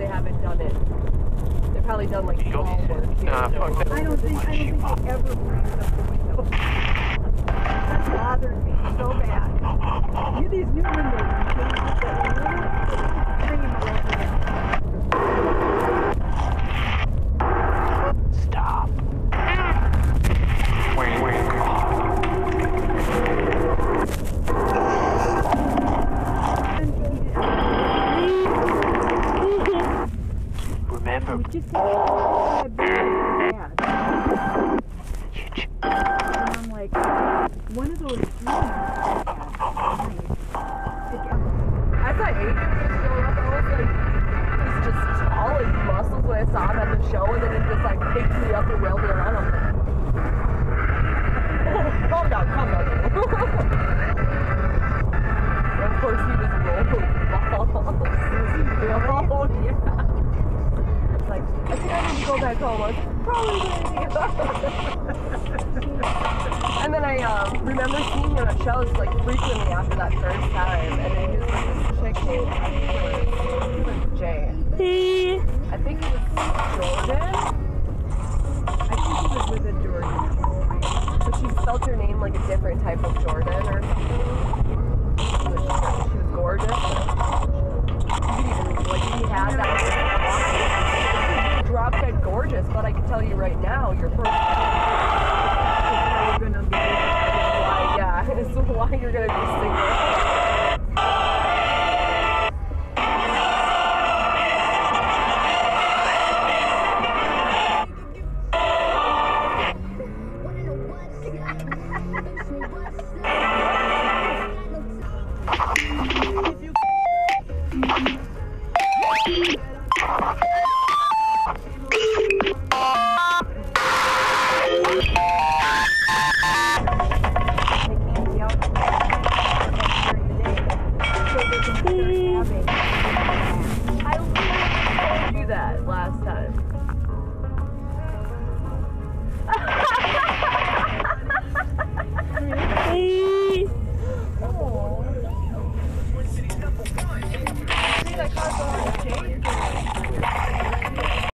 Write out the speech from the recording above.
They haven't done it. They've probably done like small work here. Nah, fuck that. I don't think, I don't think they ever bring up the window. That bothers me so bad. You these new windows, Remember, It just. And I'm like, one of those dreams I had. As I ate, just growing up, I was like, he's just tall and muscles when I saw him at the show, and then he just like picked me up and wheeled me around. I think I need to go back home. Was probably going And then I um, remember seeing him at shows like frequently after that first time, and then he was with this chick named I think it was, Jay. I think it was Jordan, I think he was with a Jordan but she spelled her name like a different type of Jordan or something. you that caused going to of.